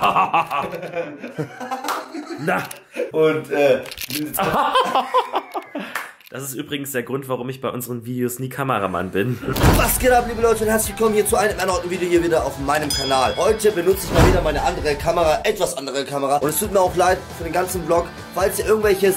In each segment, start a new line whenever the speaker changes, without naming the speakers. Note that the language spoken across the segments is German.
Na.
Und äh,
Das ist übrigens der Grund, warum ich bei unseren Videos nie Kameramann bin.
was geht ab, liebe Leute, und herzlich willkommen hier zu einem erneuten Video hier wieder auf meinem Kanal. Heute benutze ich mal wieder meine andere Kamera, etwas andere Kamera. Und es tut mir auch leid für den ganzen Vlog, falls ihr irgendwelches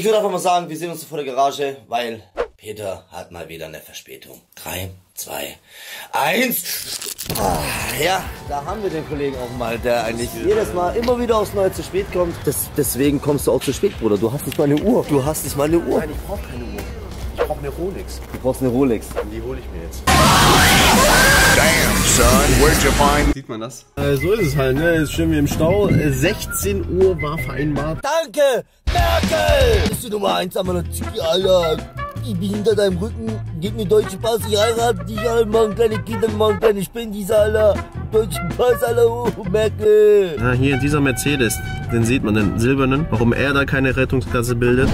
Ich würde einfach mal sagen, wir sehen uns vor der Garage, weil Peter hat mal wieder eine Verspätung. Drei, zwei, eins. Ah, ja, da haben wir den Kollegen auch mal, der eigentlich jedes Mal immer wieder aufs Neue zu spät kommt. Das, deswegen kommst du auch zu spät, Bruder. Du hast nicht mal eine Uhr. Du hast nicht mal eine Uhr.
Nein, ich brauche keine Uhr. Ich brauche eine Rolex.
Du brauchst eine Rolex.
Und die hole ich mir jetzt.
Damn, son, where'd you find?
Sieht man das? Äh, so ist es halt, ne? Jetzt stehen wir im Stau. Äh, 16 Uhr war vereinbart.
Danke, Merkel! Bist du Nummer eins, aber Alter. Ich bin hinter deinem Rücken, gib mir deutschen Pass, ich heirate dich, Alter, machen kleine Kinder, machen kleine Spendis, Alter. Deutschen Pass, Alter, oh, Merkel.
Ja, hier dieser Mercedes, den sieht man, den silbernen. Warum er da keine Rettungsklasse bildet?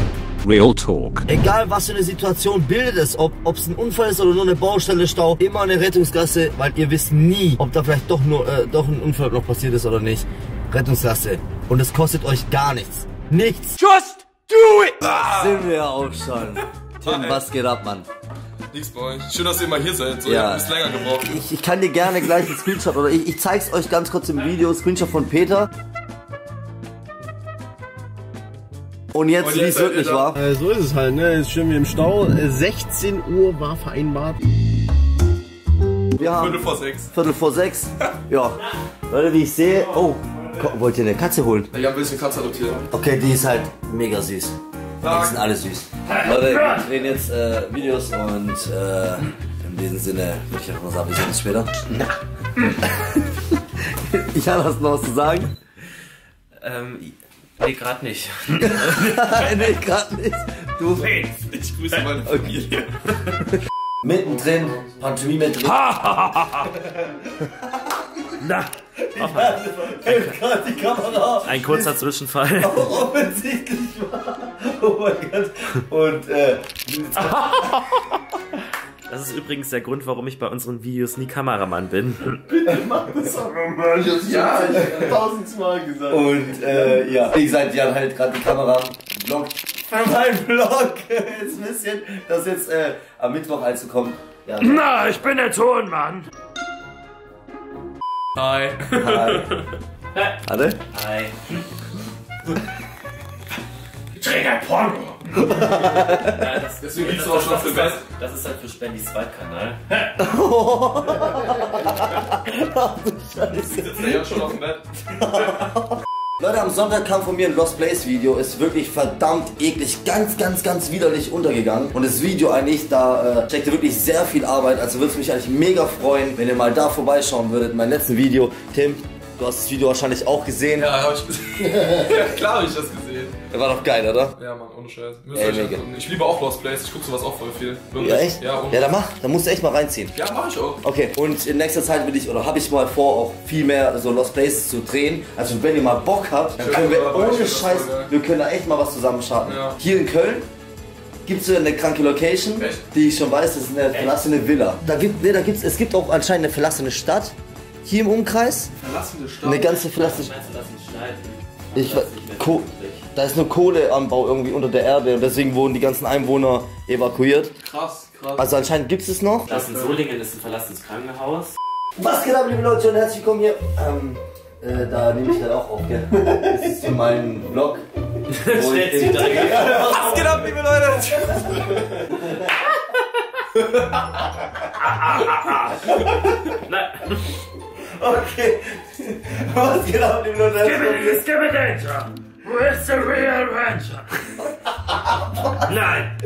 Real talk.
Egal was für eine Situation bildet es, ob es ein Unfall ist oder nur eine Baustelle, Stau, immer eine Rettungsgasse, weil ihr wisst nie, ob da vielleicht doch nur äh, doch ein Unfall noch passiert ist oder nicht. Rettungsgasse. Und es kostet euch gar nichts. Nichts.
Just do it!
Sind wir auch schon. Tim, was geht ab, Mann?
Nix bei euch. Schön, dass ihr mal hier seid. So,
Ja.
ihr habt länger gebraucht.
Ich, ich kann dir gerne gleich einen Screenshot oder ich, ich zeig's euch ganz kurz im Video. Screenshot von Peter. Und jetzt,
Und
wie es wirklich war.
Äh, so ist es halt, ne? Jetzt stehen wir im Stau. Äh, 16 Uhr war vereinbart.
Wir haben
Viertel vor sechs.
Viertel vor sechs. Ja. Leute, wie ich sehe. Oh, wollt ihr eine Katze holen?
Ich hab ein bisschen Katze adoptiert.
Okay, die ist halt mega süß. Die sind alle süß. Leute, wir drehen jetzt äh, Videos und äh, in diesem Sinne würde ich einfach mal sagen, wir sehen uns später. ich habe was noch was zu sagen.
Ähm, nee, gerade nicht.
nee, gerade nicht. Du
Ich grüße meine Familie.
mittendrin, Pantomime drin.
Na.
Hält gerade die Kamera
Ein kurzer Zwischenfall.
offensichtlich war. Oh mein Gott. Und äh,
Das ist übrigens der Grund, warum ich bei unseren Videos nie Kameramann bin.
Ja,
Tausendmal gesagt.
Und äh, ja, wie gesagt, Jan hält gerade die Kamera blockt für meinen Vlog. Jetzt ein bisschen, das jetzt äh, am Mittwoch kommt. Ja,
Na, ich bin der Tonmann.
Hi.
hi. Warte.
Hi.
Träger Porno.
Ja, das,
Deswegen gibt's auch schon für
das, das ist halt für Spendys Zweitkanal.
Sitzt der Jan schon auf dem Bett?
Leute, am Sonntag kam von mir ein Lost Place Video, ist wirklich verdammt eklig, ganz, ganz, ganz widerlich untergegangen. Und das Video eigentlich, da äh, steckte wirklich sehr viel Arbeit, also würde es mich eigentlich mega freuen, wenn ihr mal da vorbeischauen würdet, in meinem letzten Video. Tim, du hast das Video wahrscheinlich auch gesehen.
Ja, hab ich gesehen. ja, klar hab ich das gesehen.
Der war doch geil, oder?
Ja, Mann, ohne Scheiß. Müsst
Ey,
euch
mega.
angucken. ich liebe auch Lost Place. Ich guck sowas auch voll viel. Wirklich.
Ja, echt?
Ja, ohne
Ja, dann mach, dann musst du echt mal reinziehen.
ja, mach ich auch.
Okay, und in nächster Zeit will ich, oder habe ich mal vor, auch viel mehr so Lost Places zu drehen. Also wenn ihr mal Bock habt, dann können wir
ich
ohne
find das
Scheiß,
voll geil.
wir können da echt mal was zusammen starten.
Ja.
Hier in Köln gibt es eine kranke Location,
Echt?
die ich schon weiß, das ist eine verlassene Villa. Da gibt, nee, da gibt's, es gibt auch anscheinend eine verlassene Stadt. Hier im Umkreis,
Verlassene Stadt.
eine ganze verlassene
schneiden?
ich, Ko Da ist nur Kohleanbau irgendwie unter der Erde und deswegen wurden die ganzen Einwohner evakuiert.
Krass, krass.
Also anscheinend gibt es es noch.
Das in Solingen ist ein verlassenes Krankenhaus.
Was geht ab, liebe Leute, und herzlich willkommen hier. Ähm, äh, da nehme ich dann auch auf, gell? Das ist hier mein Vlog. ich
Was geht ab, liebe Leute?
Nein.
Okay. Was geht ab, liebe Leute, herzlich willkommen hier.
Give me danger. Where's the real ranger? Nein.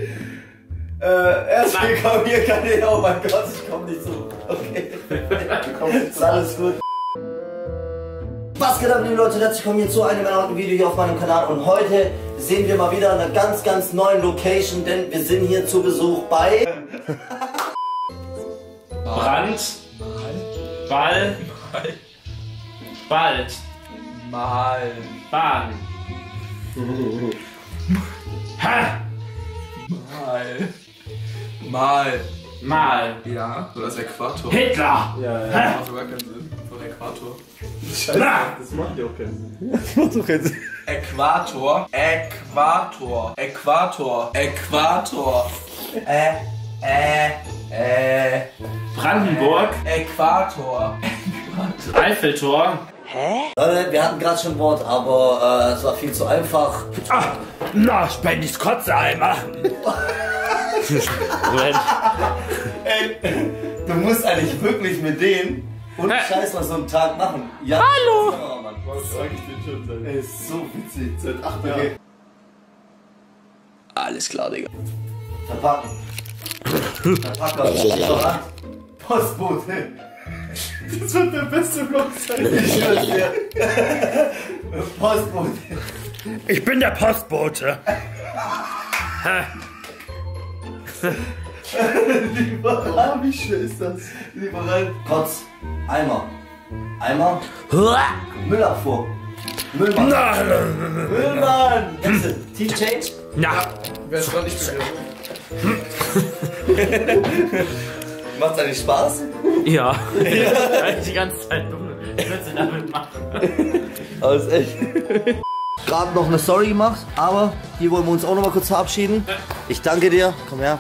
Äh, erst willkommen hier, kann ich, oh mein Gott, ich komm nicht so. Okay. ist alles gut. Was geht ab, liebe Leute, herzlich willkommen hier zu einem neuen Video hier auf meinem Kanal und heute sehen wir mal wieder eine ganz, ganz neuen Location, denn wir sind hier zu Besuch bei...
Brand. Ball. Bald.
Mal.
Bahn. Ha!
Mal. Mal.
Mal.
Ja, so das Äquator.
Hitler.
Das macht sogar keinen Sinn. Von Äquator.
Na!
Das macht ja auch keinen Sinn.
Äquator. Äquator. Äquator. Äquator.
Äh, äh, äh...
Brandenburg.
Äquator.
Eiffeltor.
Leute, wir hatten gerade schon ein Wort, aber äh, es war viel zu einfach.
Ah, na, Spendis Kotzeimer. Moment.
Ey, du musst eigentlich wirklich mit denen und
Hä?
Scheiß mal so einen Tag machen. Ja,
Hallo.
Oh, Ey, ist so witzig.
seit acht
Okay.
Jahren.
Alles klar, Digga.
Verpacken. Verpacker. Lieferant. Postbote.
Das wird der beste Vlog sein.
Postbote.
Ich bin der Postbote.
Lieferant.
Wie schwer ist das?
Lieferant. Kotz. Eimer. Eimer. Müllabfuhr. Müllmann. Müllmann. Wechsel. Team Change.
Na,
Wer ist dran? Ich bin
Macht's eigentlich Spaß?
ja. Die ganze Zeit dumm. Was willst du damit machen?
Aber ist echt. Gerade noch eine Story gemacht, aber hier wollen wir uns auch noch mal kurz verabschieden. Ich danke dir, komm her.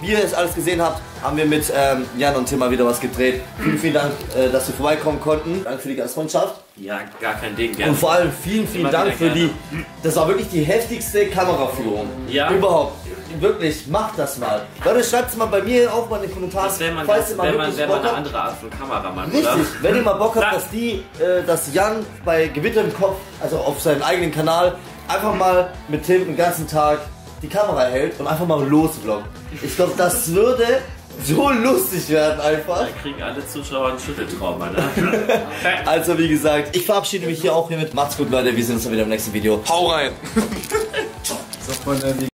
Wie ihr es alles gesehen habt, haben wir mit ähm, Jan und Tim mal wieder was gedreht. Vielen, vielen Dank, äh, dass wir vorbeikommen konnten. Danke für die Gastfreundschaft.
Ja, gar kein Ding, gell?
Und vor allem vielen, vielen
Immer
Dank für die.
gerne.
Das war wirklich die heftigste Kameraführung.
Ja.
Überhaupt. Wirklich, macht das mal. Leute, schreibt es mal bei mir auch mal in den Kommentaren.
Das wäre mal,
falls
das
ihr mal
mal,
wirklich
mal
Bock
eine
habt.
andere Art von Kameramann,
Richtig,
oder?
wenn ihr mal Bock habt, dass die, äh, dass Jan bei Gewitter im Kopf, also auf seinem eigenen Kanal, einfach mal mit Tim den ganzen Tag die Kamera hält und einfach mal losvloggt. Ich glaube, das würde so lustig werden einfach.
Da kriegen alle Zuschauer einen Schütteltrauma, ne?
Also wie gesagt, ich verabschiede mich hier auch hiermit. Macht's gut, Leute. Wir sehen uns dann wieder im nächsten Video.
Hau rein.